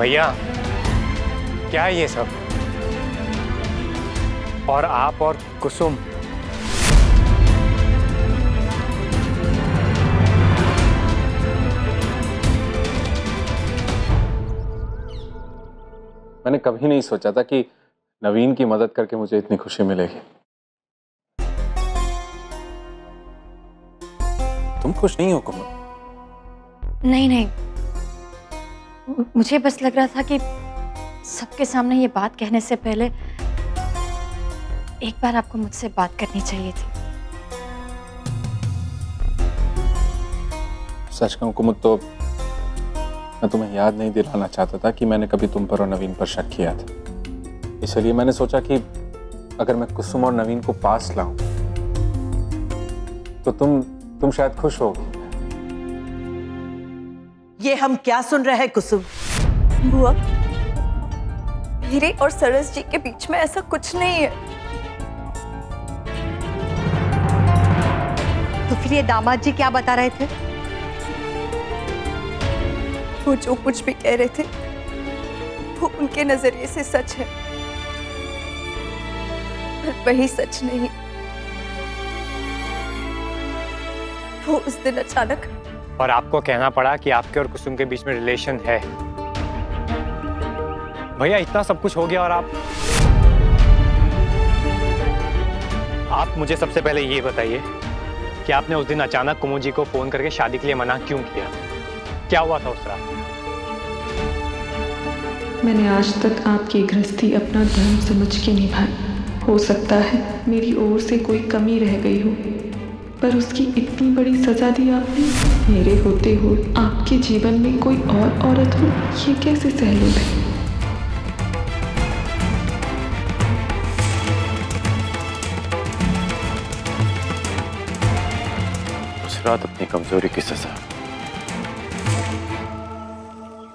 भैया क्या है ये सब? और आप और कुसुम? मैंने कभी नहीं सोचा था कि नवीन की मदद करके मुझे इतनी खुशी मिलेगी। तुम खुश नहीं हो कुमल नहीं नहीं। मुझे बस लग रहा था कि सबके सामने ये बात कहने से पहले एक बार आपको मुझसे बात करनी चाहिए थी। सच कहूँ, कुमुद तो मैं तुम्हें याद नहीं दिलाना चाहता था कि मैंने कभी तुम पर और नवीन पर शक किया था। इसलिए मैंने सोचा कि अगर मैं कुसुम और नवीन को पास लाऊं तो तुम तुम शायद खुश होगी। ये हम क्या सुन रहे हैं कुसुम? बुआ मेरे और सरस जी के बीच में ऐसा कुछ नहीं है। तो फिर ये दामाद जी क्या बता रहे थे? वो जो कुछ भी कह रहे थे वो उनके नज़रिए से सच है। पर वही सच नहीं। वो उस दिन अचानक और आपको कहना पड़ा कि आपके और कुसुम के बीच में रिलेशन है। भैया, इतना सब कुछ हो गया और आप? आप मुझे सबसे पहले ये बताइए कि आपने उस दिन अचानक कुमुद जी को फ़ोन करके शादी के लिए मना क्यों किया? क्या हुआ था उस रात? मैंने आज तक आपकी गृहस्थी अपना धर्म समझ के निभाई। हो सकता है मेरी ओर से कोई कमी रह गई हो, पर उसकी इतनी बड़ी सजा दी आपने। मेरे होते हुए आपके जीवन में कोई और औरत हो, ये कैसे सहलोग है? रात अपनी कमज़ोरी की सजा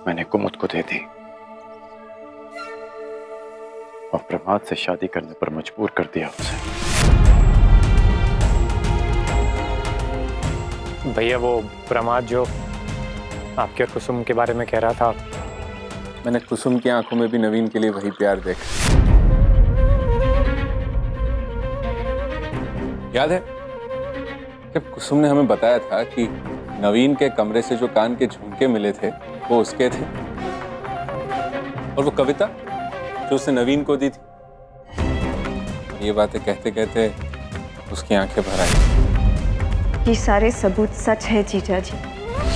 मैंने कुमुद को दे दी। और प्रमाद से शादी करने पर मजबूर कर दिया उसे। भैया, वो प्रमाद जो आपके और कुसुम के बारे में कह रहा था। मैंने कुसुम की आँखों में भी नवीन के लिए वही प्यार देखा। याद है, जब कुसुम ने हमें बताया था कि नवीन के कमरे से जो कान के झुमके मिले थे, वो उसके थे। और वो कविता जो उसने नवीन को दी थी, ये बातें कहते कहते उसकी आँखें भर आई। ये सारे सबूत सच है जीजा जी,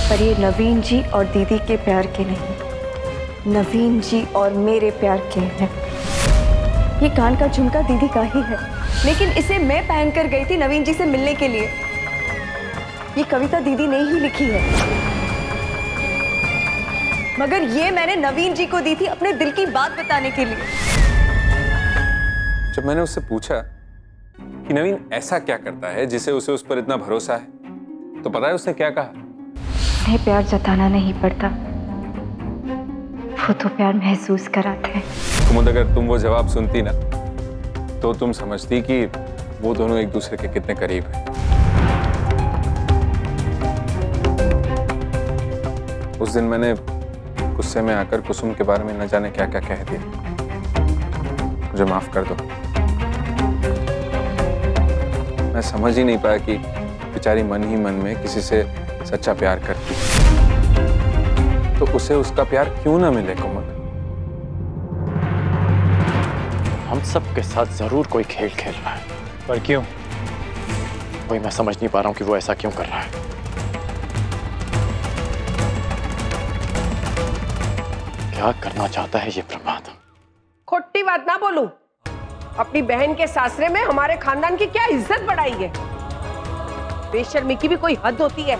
पर ये नवीन जी और दीदी के प्यार के नहीं, नवीन जी और मेरे प्यार के हैं। ये कान का झुमका दीदी का ही है, लेकिन इसे मैं पहन कर गई थी नवीन जी से मिलने के लिए। ये कविता दीदी ने ही लिखी है। मगर ये मैंने नवीन जी को दी थी अपने दिल की बात बताने के लिए। जब मैंने उससे पूछा कि नवीन ऐसा क्या करता है जिसे उसे उस पर इतना भरोसा है? तो पता है उसने क्या कहा? उन्हें प्यार जताना नहीं पड़ता। वो तो प्यार महसूस कराते हैं। कुमुद अगर तुम वो जवाब सुनती ना तो तुम समझती कि वो दोनों एक दूसरे के कितने करीब हैं। उस दिन मैंने गुस्से में आकर कुसुम के बारे में न जाने क्या क्या कह दिया। मुझे माफ़ कर दो। मैं समझ ही नहीं पाया कि बेचारी मन ही मन में किसी से सच्चा प्यार करती है। तो उसे उसका प्यार क्यों ना मिले कोमल? हम सब के साथ ज़रूर कोई खेल खेल रहा है। पर क्यों? वही मैं समझ नहीं पा रहा हूँ कि वो ऐसा क्यों कर रहा है। क्या करना चाहता है ये प्रमाद? खोटी बात ना बोलूँ। अपनी बहन के सासरे में हमारे खानदान की क्या इज़्ज़त बढ़ाई है बेशर्मी की भी कोई हद होती है।